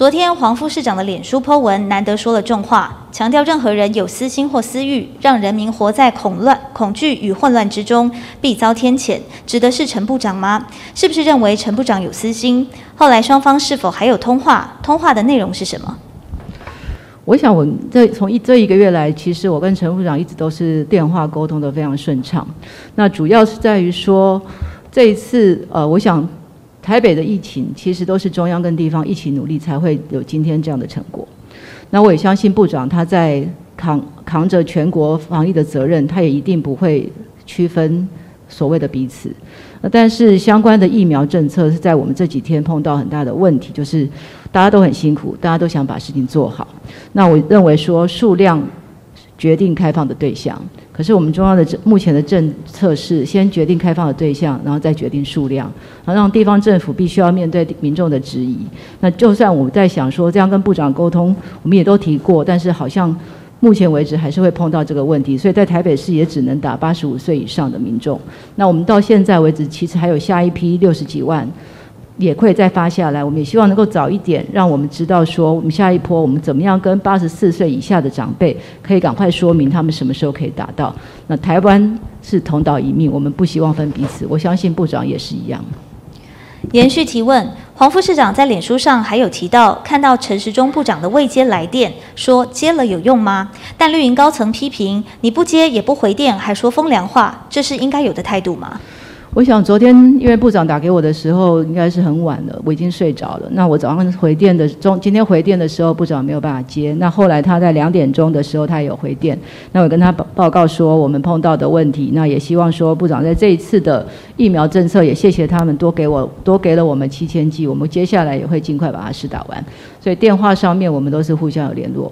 昨天黄副市长的脸书 po 文难得说了重话，强调任何人有私心或私欲，让人民活在恐乱、恐惧与混乱之中，必遭天谴。指的是陈部长吗？是不是认为陈部长有私心？后来双方是否还有通话？通话的内容是什么？我想，我这从一这一个月来，其实我跟陈部长一直都是电话沟通的非常顺畅。那主要是在于说，这一次呃，我想台北的疫情其实都是中央跟地方一起努力才会有今天这样的成果。那我也相信部长他在扛扛着全国防疫的责任，他也一定不会区分所谓的彼此。但是相关的疫苗政策是在我们这几天碰到很大的问题，就是大家都很辛苦，大家都想把事情做好。那我认为说数量决定开放的对象，可是我们中央的目前的政策是先决定开放的对象，然后再决定数量，然后让地方政府必须要面对民众的质疑。那就算我们在想说这样跟部长沟通，我们也都提过，但是好像。目前为止还是会碰到这个问题，所以在台北市也只能打八十五岁以上的民众。那我们到现在为止，其实还有下一批六十几万，也会再发下来。我们也希望能够早一点，让我们知道说，我们下一波我们怎么样跟八十四岁以下的长辈，可以赶快说明他们什么时候可以达到。那台湾是同岛一命，我们不希望分彼此。我相信部长也是一样。延续提问，黄副市长在脸书上还有提到，看到陈时中部长的未接来电，说接了有用吗？但绿营高层批评，你不接也不回电，还说风凉话，这是应该有的态度吗？我想昨天因为部长打给我的时候应该是很晚了，我已经睡着了。那我早上回电的中，今天回电的时候部长没有办法接。那后来他在两点钟的时候他有回电，那我跟他报报告说我们碰到的问题，那也希望说部长在这一次的疫苗政策也谢谢他们多给我多给了我们七千剂，我们接下来也会尽快把它试打完。所以电话上面我们都是互相有联络。